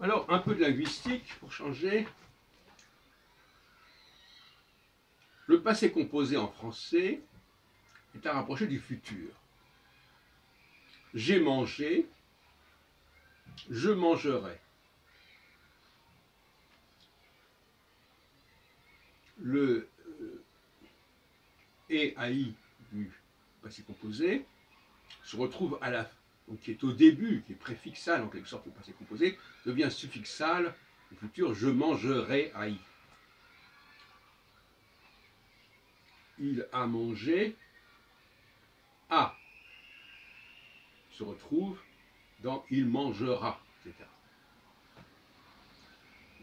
Alors, un peu de linguistique pour changer. Le passé composé en français est à rapprocher du futur. J'ai mangé, je mangerai. Le euh, et AI du passé composé se retrouve à la qui est au début, qui est préfixal en quelque sorte au passé composé, devient suffixal au futur je mangerai AI. Il a mangé a se retrouve dans il mangera, etc.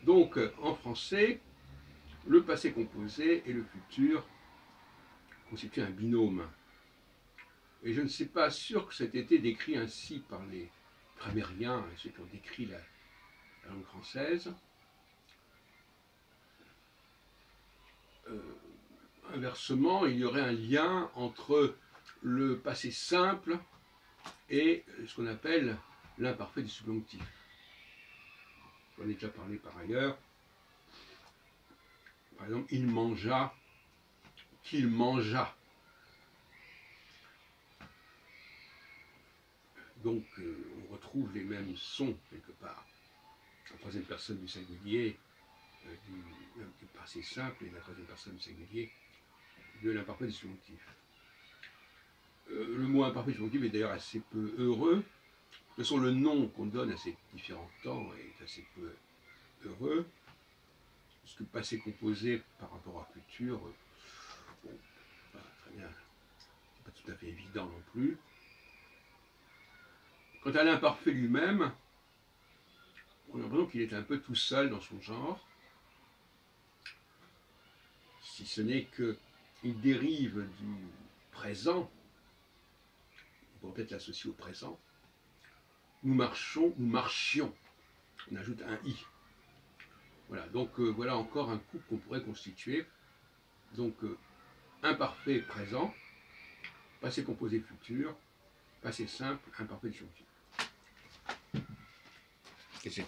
Donc en français, le passé composé et le futur constituent un binôme. Et je ne suis pas sûr que cet été décrit ainsi par les grammairiens, ceux qui ont décrit la, langue française. Euh, inversement, il y aurait un lien entre le passé simple et ce qu'on appelle l'imparfait du subjonctif. J'en ai déjà parlé par ailleurs. Par exemple, il mangea, qu'il mangea. Donc, euh, on retrouve les mêmes sons quelque part. La troisième personne du singulier, euh, du, passé simple, et la troisième personne du singulier de l'imparfait du subjonctif. Euh, le mot imparfait du subjonctif est d'ailleurs assez peu heureux. De toute façon, le nom qu'on donne à ces différents temps est assez peu heureux. Parce que passé composé par rapport à futur, bon, très bien, pas tout à fait évident non plus. Quant à l'imparfait lui-même, on a l'impression qu'il est un peu tout seul dans son genre, si ce n'est qu'il dérive du présent, on peut peut-être l'associer au présent, nous marchons, nous marchions, on ajoute un i. Voilà, donc euh, voilà encore un couple qu'on pourrait constituer. Donc euh, imparfait présent, passé composé futur, passé simple, imparfait disjonctif etc.